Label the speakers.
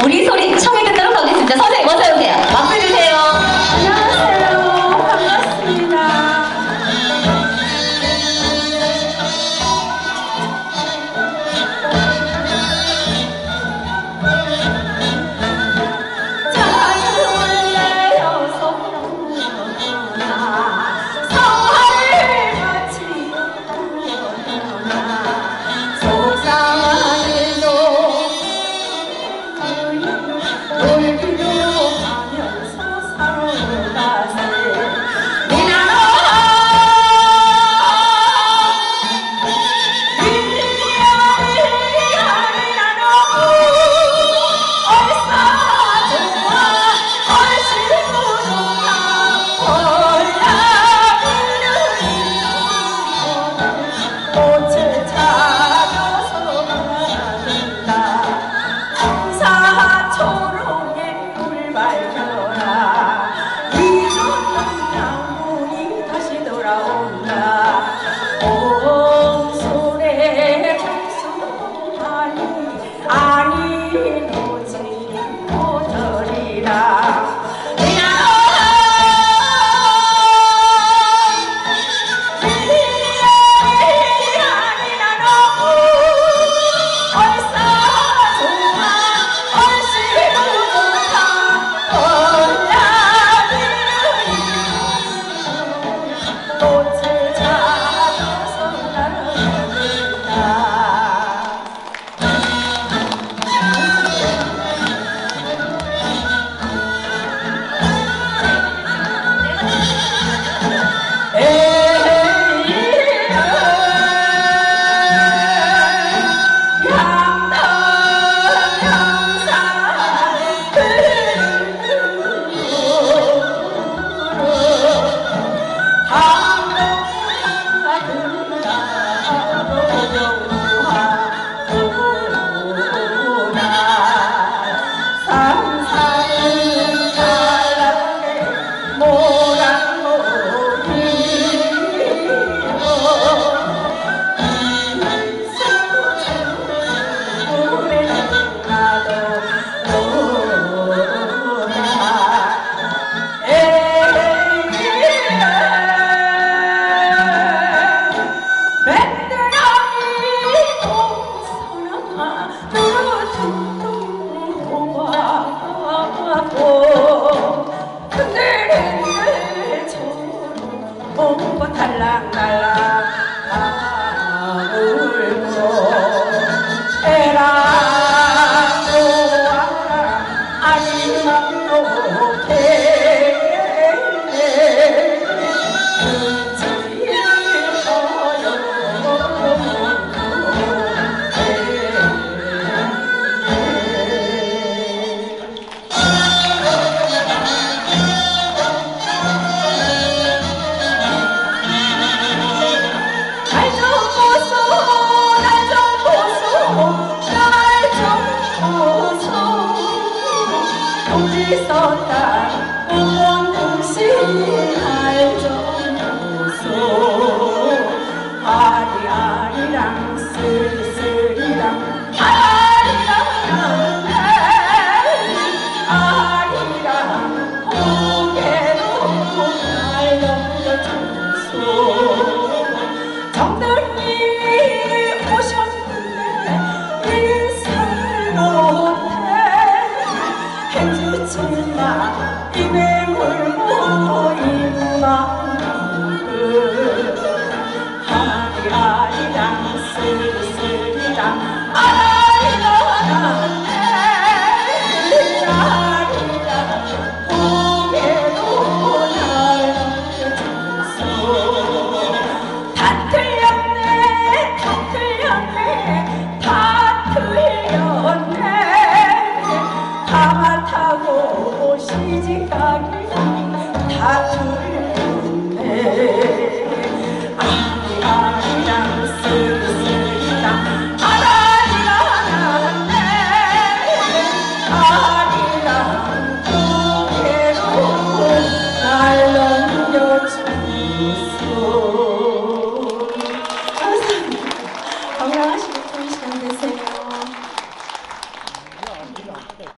Speaker 1: 우리 소리 청해 듣도록 하겠습니다. 선생님 어서 오세요.
Speaker 2: talang talang. Tattoo.